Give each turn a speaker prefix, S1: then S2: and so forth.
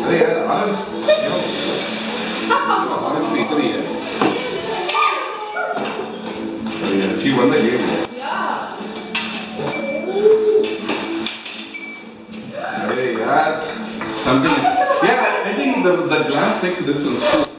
S1: अरे यार आरंज आरंज भी इधर ही है अरे अच्छी बंदा है Something. Yeah, I think the, the glass makes a difference too.